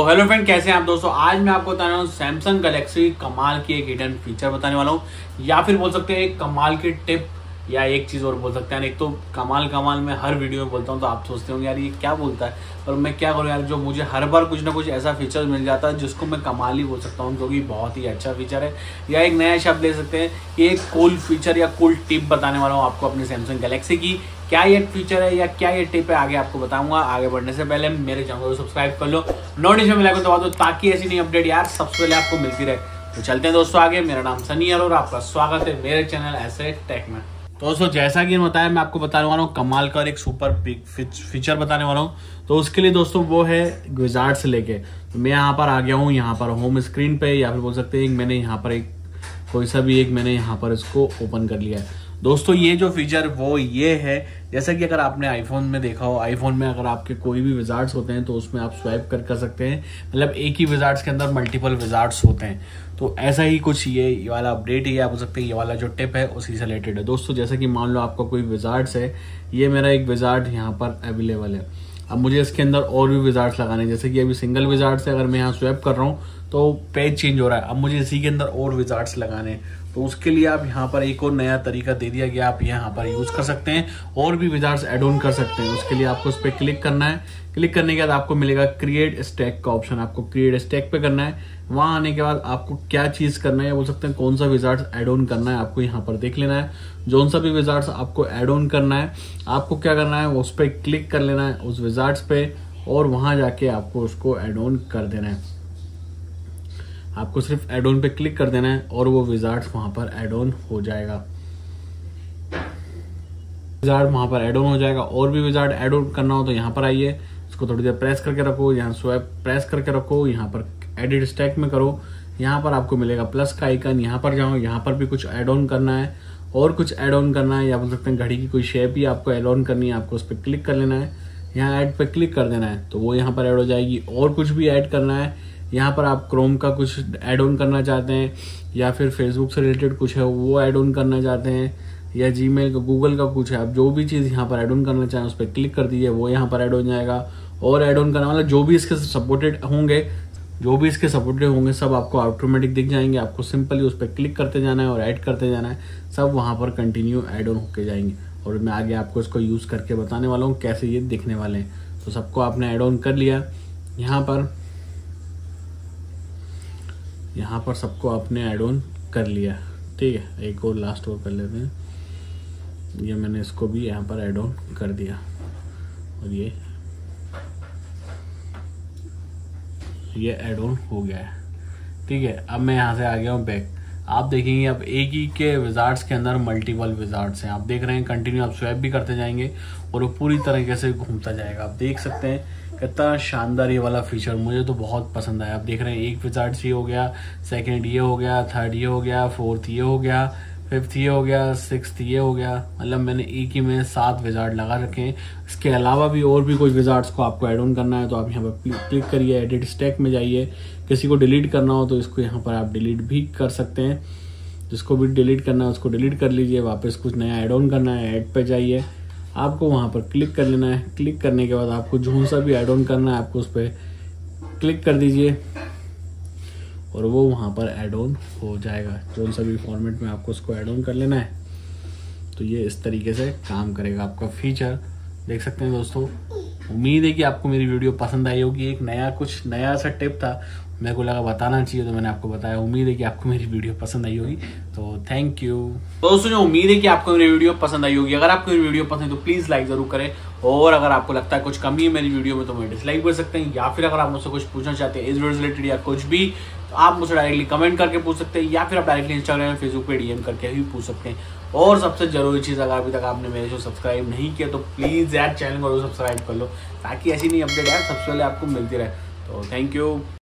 तो hello friend कैसे हैं आप दोस्तों? आज मैं आपको बता रहा हूँ सैमसंग गैलेक्सी कमाल की एक हिडन फीचर बताने वाला हूँ, या फिर बोल सकते हैं एक कमाल की टिप या एक चीज़ और बोल सकते हैं। एक तो कमाल कमाल मैं हर वीडियो में बोलता हूँ तो आप सोचते होंगे, यार ये क्या बोलता है? पर मैं क्या करूँ यार, जो मुझे हर बार कुछ ना कुछ ऐसा फीचर मिल जाता है, जिसको मैं कमाल ही बोल सकता हूँ क्योंकि बहुत ही अच्छा फीचर है। या एक नया शब्द ले सकते हैं कि एक कूल फीचर या कूल टिप बताने वाला हूँ आपको अपनी सैमसंग गैलेक्सी की। क्या ये फीचर है या क्या ये टिप है, आगे आपको बताऊँगा। आगे बढ़ने से पहले मेरे चैनल को सब्सक्राइब कर लो। नोटिफिकेशन मिला दबा दो, ताकि ऐसी नई अपडेट यार सबसे पहले आपको मिलती रहे। तो चलते हैं दोस्तों आगे। मेरा नाम सनी और आपका स्वागत है मेरे चैनल ऐसे टेक में। तो दोस्तों, जैसा कि बताया, मैं आपको बताने वाला हूँ, कमाल का एक सुपर फीचर बताने वाला हूँ। तो उसके लिए दोस्तों, वो है गुजार्ड से लेके। तो मैं यहाँ पर आ गया हूँ, यहाँ पर होम स्क्रीन पे, या फिर बोल सकते हैं मैंने यहाँ पर एक, कोई सा भी एक मैंने यहाँ पर इसको ओपन कर लिया है। दोस्तों, ये जो फीचर वो ये है। जैसा कि अगर आपने आईफोन में देखा हो आईफोन में अगर आपके कोई भी विजार्ड्स होते हैं तो उसमें आप स्वाइप कर कर सकते हैं। मतलब एक ही विजार्ड्स के अंदर मल्टीपल विजार्ड्स होते हैं। तो ऐसा ही कुछ ये ये वाला अपडेट ही आप बोल सकते हैं ये वाला जो टिप है, उसी से रिलेटेड है। दोस्तों, जैसा कि मान लो आपका कोई विजार्ड्स है, ये मेरा एक विजार्ड यहाँ पर अवेलेबल है। अब मुझे इसके अंदर और भी विजार्ड्स लगाने जैसे कि अभी सिंगल विजार्ड से अगर मैं यहाँ स्वैप कर रहा हूँ तो पेज चेंज हो रहा है। अब मुझे इसी के अंदर और विजार्ड्स लगाने तो उसके लिए आप यहाँ पर एक और नया तरीका दे दिया गया आप यहाँ पर यूज़ कर सकते हैं और भी विजार्ड्स एड ऑन कर सकते हैं। उसके लिए आपको उस पर क्लिक करना है। क्लिक करने के बाद आपको मिलेगा क्रिएट स्टैक का ऑप्शन आपको क्रिएट स्टैक पे करना है। वहाँ आने के बाद आपको क्या चीज़ करना है बोल सकते हैं कौन सा विजार्ड्स एड ऑन करना है आपको यहाँ पर देख लेना है। जो सा भी विजार्ड्स आपको एड ऑन करना है, आपको क्या करना है, उस पर क्लिक कर लेना है उस विजार्ड्स पे और वहाँ जाके आपको उसको एड ऑन कर देना है। आपको सिर्फ़ एड ऑन पे क्लिक कर देना है और वो विजार्ड वहाँ पर एड ऑन हो जाएगा। विजार्ड वहाँ पर एड ऑन हो जाएगा। और भी विजार्ड एड ऑन करना हो तो यहाँ पर आइए, इसको थोड़ी देर प्रेस करके रखो, यहाँ स्वैप प्रेस करके रखो, यहाँ पर एडिट स्टैक में करो। यहाँ पर आपको मिलेगा प्लस का आइकन यहाँ पर जाओ, यहाँ पर भी कुछ एड ऑन करना है। और कुछ एड ऑन करना है, या बोल सकते हैं घड़ी की कोई शेप ही आपको एड ऑन करनी है, आपको उस पर क्लिक कर लेना है। यहाँ ऐड पे क्लिक कर देना है तो वो यहाँ पर ऐड हो जाएगी। और कुछ भी ऐड करना है यहाँ पर आप क्रोम का कुछ ऐड ऑन करना चाहते हैं, या फिर फेसबुक से रिलेटेड कुछ है, वो ऐड ऑन करना चाहते हैं, या जी मेल का गूगल का कुछ है, आप जो भी चीज़ यहाँ पर ऐड ऑन करना चाहें, उस पर क्लिक कर दीजिए, वो यहाँ पर ऐड हो जाएगा। और ऐड ऑन करना मतलब जो भी इसके सपोर्टेड होंगे, जो भी इसके सपोर्टेड होंगे, सब आपको ऑटोमेटिक दिख जाएँगे, आपको सिंपली उस पर क्लिक करते जाना है और ऐड करते जाना है, सब वहाँ पर कंटिन्यू ऐड ऑन होके जाएँगे। और मैं आगे आपको इसको यूज़ करके बताने वाला हूँ, कैसे ये दिखने वाले हैं। तो सबको आपने ऐड ऑन कर लिया। यहाँ पर यहाँ पर सबको आपने ऐड ऑन कर लिया। ठीक है, एक और लास्ट और कर लेते हैं। ये मैंने इसको भी यहाँ पर ऐड ऑन कर दिया। और ये ये ऐड ऑन हो गया है। ठीक है, अब मैं यहाँ से आ गया हूँ बैक आप देखेंगे अब एक ही के विजार्ड्स के अंदर मल्टीपल विजार्ड्स हैं। आप देख रहे हैं कंटिन्यू आप स्वैप भी करते जाएँगे और वो पूरी तरीके से घूमता जाएगा। आप देख सकते हैं कितना शानदार ये वाला फीचर मुझे तो बहुत पसंद आया। आप देख रहे हैं, एक विजार्ड्स ये हो गया सेकंड ये हो गया थर्ड ये हो गया फोर्थ ये हो गया फिफ्थ ये हो गया सिक्स ये हो गया। मतलब मैंने एक ही में सात विजार्ड लगा रखे हैं। इसके अलावा भी और भी कोई विजार्ड्स को आपको ऐड ऑन करना है तो आप यहाँ पर क्लिक करिए एडिट स्टैक में जाइए। किसी को डिलीट करना हो तो इसको यहाँ पर आप डिलीट भी कर सकते हैं। जिसको भी डिलीट करना है, उसको डिलीट कर लीजिए, वापस कुछ नया ऐड ऑन करना है ऐड पर जाइए। आपको वहाँ पर क्लिक कर लेना है। क्लिक करने के बाद आपको जो सा भी ऐड ऑन करना है, आपको उस पर क्लिक कर दीजिए। और वो वहाँ पर ऐड ऑन हो जाएगा। जो सा भी फॉर्मेट में आपको उसको ऐड ऑन कर लेना है। तो ये इस तरीके से काम करेगा आपका फीचर देख सकते हैं दोस्तों, उम्मीद है कि आपको मेरी वीडियो पसंद आई होगी। एक नया कुछ नया सा टिप था। मेरे को लगा बताना चाहिए तो मैंने आपको बताया। उम्मीद है कि आपको मेरी वीडियो पसंद आई होगी। तो थैंक यू दोस्तों, जो उम्मीद है कि आपको मेरी वीडियो पसंद आई होगी, अगर आपको मेरी वीडियो पसंद है तो प्लीज़ लाइक ज़रूर करें। और अगर आपको लगता है कुछ कमी है मेरी वीडियो में तो मैं डिसलाइक कर सकते हैं, या फिर अगर आप मुझसे कुछ पूछना चाहते हैं, इस वीडियो रिलेटेड या कुछ भी तो आप मुझसे डायरेक्टली कमेंट करके पूछ सकते हैं, या फिर आप डायरेक्टली इंस्टाग्राम फेसबुक पे डीएम करके भी पूछ सकते हैं। और सबसे ज़रूरी चीज़, अगर अभी तक आपने मेरे शो सब्सक्राइब नहीं किया तो प्लीज़ यार चैनल को सब्सक्राइब कर लो, ताकि ऐसी नहीं अपडेट यार, सबसे पहले आपको मिलती रहे। तो थैंक यू